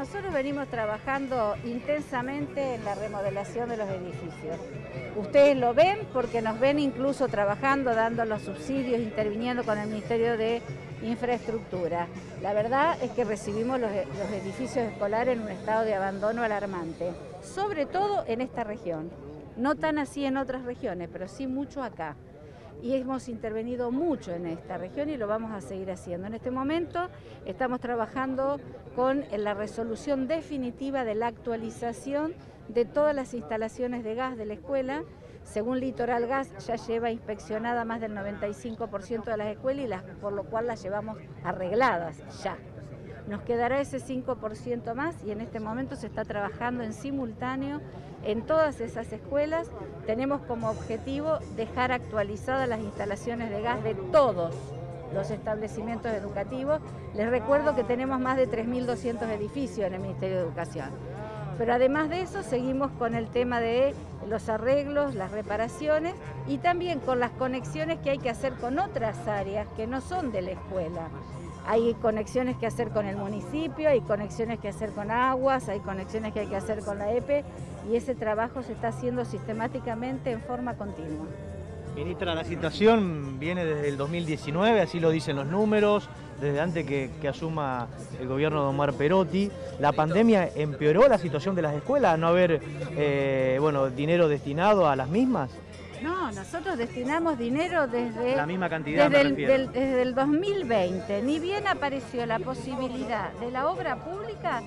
Nosotros venimos trabajando intensamente en la remodelación de los edificios. Ustedes lo ven porque nos ven incluso trabajando, dando los subsidios, interviniendo con el Ministerio de Infraestructura. La verdad es que recibimos los, edificios escolares en un estado de abandono alarmante, sobre todo en esta región. No tan así en otras regiones, pero sí mucho acá y hemos intervenido mucho en esta región y lo vamos a seguir haciendo. En este momento estamos trabajando con la resolución definitiva de la actualización de todas las instalaciones de gas de la escuela. Según Litoral Gas ya lleva inspeccionada más del 95% de las escuelas y por lo cual las llevamos arregladas ya. Nos quedará ese 5% más y en este momento se está trabajando en simultáneo en todas esas escuelas. Tenemos como objetivo dejar actualizadas las instalaciones de gas de todos los establecimientos educativos. Les recuerdo que tenemos más de 3.200 edificios en el Ministerio de Educación. Pero además de eso seguimos con el tema de los arreglos, las reparaciones y también con las conexiones que hay que hacer con otras áreas que no son de la escuela. Hay conexiones que hacer con el municipio, hay conexiones que hacer con aguas, hay conexiones que hay que hacer con la EPE y ese trabajo se está haciendo sistemáticamente en forma continua. Ministra, la situación viene desde el 2019, así lo dicen los números, desde antes que, asuma el gobierno de Omar Perotti. ¿La pandemia empeoró la situación de las escuelas, no haber eh, bueno, dinero destinado a las mismas? No, nosotros destinamos dinero desde, la misma cantidad desde, el, desde el 2020. Ni bien apareció la posibilidad de la obra pública,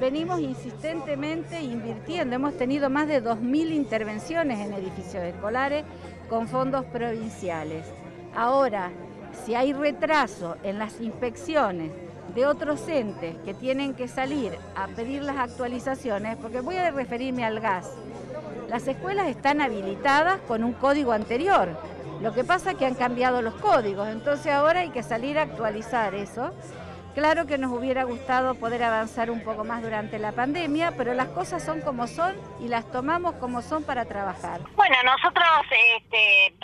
venimos insistentemente invirtiendo. Hemos tenido más de 2.000 intervenciones en edificios escolares con fondos provinciales. Ahora, si hay retraso en las inspecciones de otros entes que tienen que salir a pedir las actualizaciones, porque voy a referirme al gas, las escuelas están habilitadas con un código anterior. Lo que pasa es que han cambiado los códigos, entonces ahora hay que salir a actualizar eso. Claro que nos hubiera gustado poder avanzar un poco más durante la pandemia, pero las cosas son como son y las tomamos como son para trabajar. Bueno, nosotros este,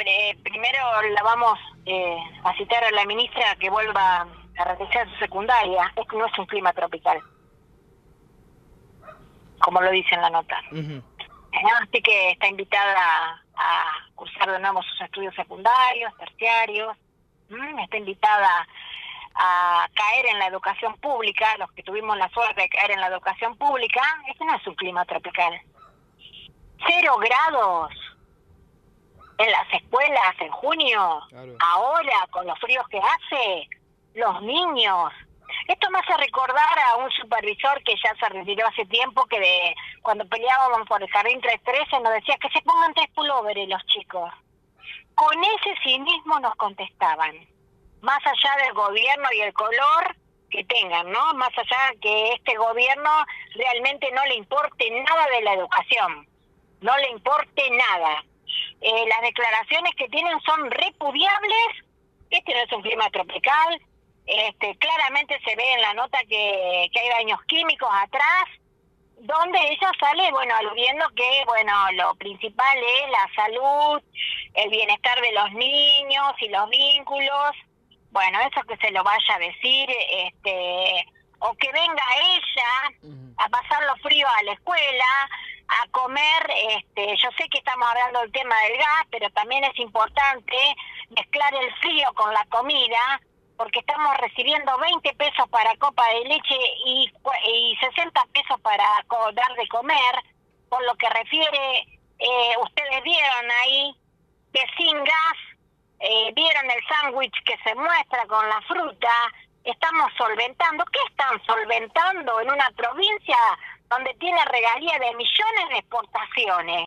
primero la vamos eh, a citar a la ministra que vuelva a realizar su secundaria. Es que no es un clima tropical, como lo dice en la nota. Así que está invitada a, cursar de nuevo sus estudios secundarios, terciarios, está invitada a caer en la educación pública, los que tuvimos la suerte de caer en la educación pública, este no es un clima tropical. Cero grados en las escuelas en junio, ahora con los fríos que hace, los niños esto me hace recordar a un supervisor que ya se retiró hace tiempo, que de cuando peleábamos por el jardín 313 nos decía que se pongan tres pulóveres los chicos. Con ese cinismo nos contestaban, más allá del gobierno y el color que tengan, ¿no? Más allá que este gobierno realmente no le importe nada de la educación, no le importe nada. Eh, las declaraciones que tienen son repudiables, este no es un clima tropical, este, claramente se ve en la nota que, que hay daños químicos atrás, donde ella sale, bueno, aludiendo que, bueno, lo principal es la salud, el bienestar de los niños y los vínculos. Bueno, eso que se lo vaya a decir, este, o que venga ella a pasar los frío a la escuela, a comer, este, yo sé que estamos hablando del tema del gas, pero también es importante mezclar el frío con la comida, porque estamos recibiendo 20 pesos para copa de leche y, y 60 pesos para dar de comer, por lo que refiere, eh, ustedes vieron ahí que sin gas, eh, vieron el sándwich que se muestra con la fruta, estamos solventando. ¿Qué están solventando en una provincia donde tiene regalía de millones de exportaciones?